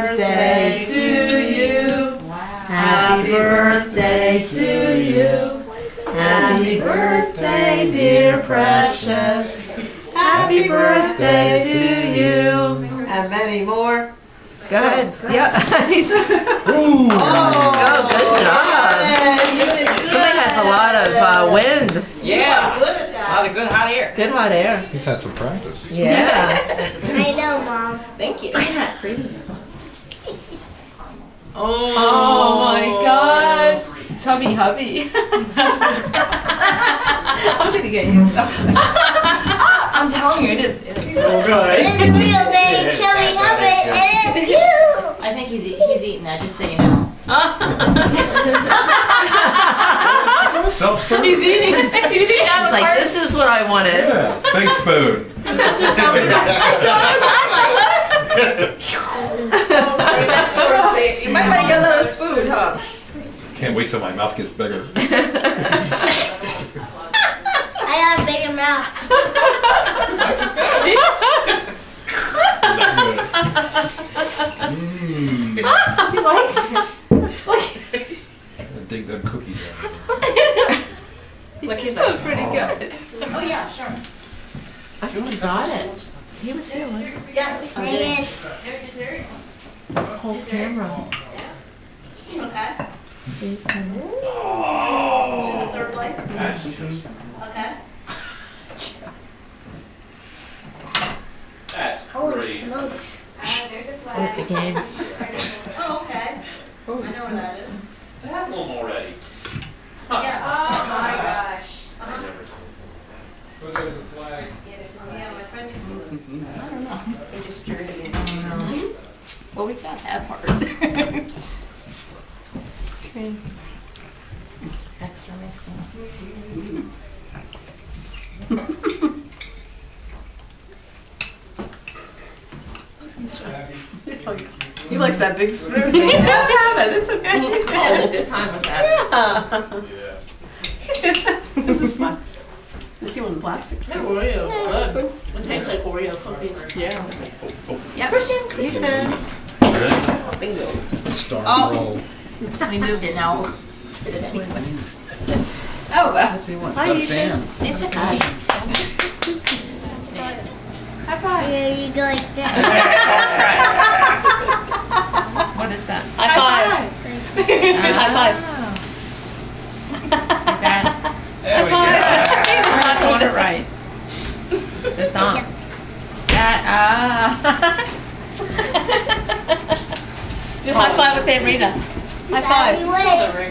birthday to you. Happy birthday to you. Happy birthday, dear Presious. Happy birthday to you. And many more. Good. Yeah. Ooh. Oh, good job. Somebody has a lot of uh, wind. Yeah. A lot of good hot air. Good hot air. He's had some practice. Yeah. I know, Mom. Thank you. Oh, Oh my oh. gosh. Chubby hubby. I'm gonna get you some. I'm telling you, it is. It is so good. It's a real name, Chubby Hubby, and it's you. I think he's he's eating that. Just so you know. Self-serving. he's eating. He's eating out of like, this is what I wanted. Yeah, big spoon. That's birthday. You might a little spoon, huh? Can't wait till my mouth gets bigger. I got a bigger mouth. Mmm. He likes it. Dig them cookies out. Look, he's So like, pretty oh. good. oh yeah, sure. I think he got it. He was here, wasn't he? Yes. Megan, It's a whole camera. Okay. See, he's coming. Third place. Okay. That's holy great. smokes. there's a flag. the game. Oh, okay. I know where that is. Have one already. Yeah. Oh my gosh. I Uh-huh. never Where's the flag? Yeah, my friend used to. I don't know. They just stirred it in. Well, we got that part. Okay. Extra mixing. He likes that big spoon. He does have it. It's okay. He's having a good time with that. Yeah. this is fun. Is he one in plastic? Oreo, good. It tastes like Oreo cookies. Yeah. Yeah. Christian, you can. Bingo. Star Oh. roll. We moved it now. Did it anyway. Oh, well. Hi, Ethan. It's just hi. High five. Yeah, you go like that. What is that? High five. High five. Like that. There we go. I'm not doing it right. The thumb. That, ah. Do high five with Aunt Rita. High Daddy, five. wait.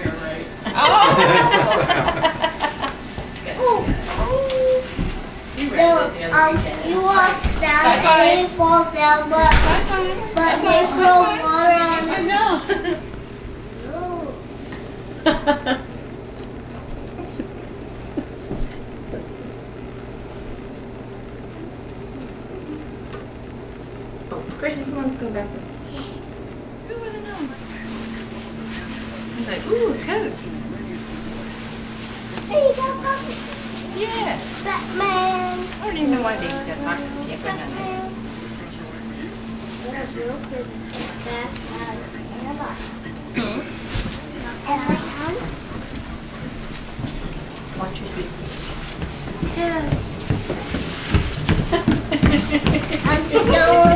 Ooh. No, um, you walk down and you fall down, but but they throw water on I the know. Oh. Christian, come on, let's go back. Like, ooh, a coat. You. Yeah. Batman. I don't even know why they got pockets. Can't put nothing. Batman. That's real good. Batman. Every time. One, two, three. I'm just going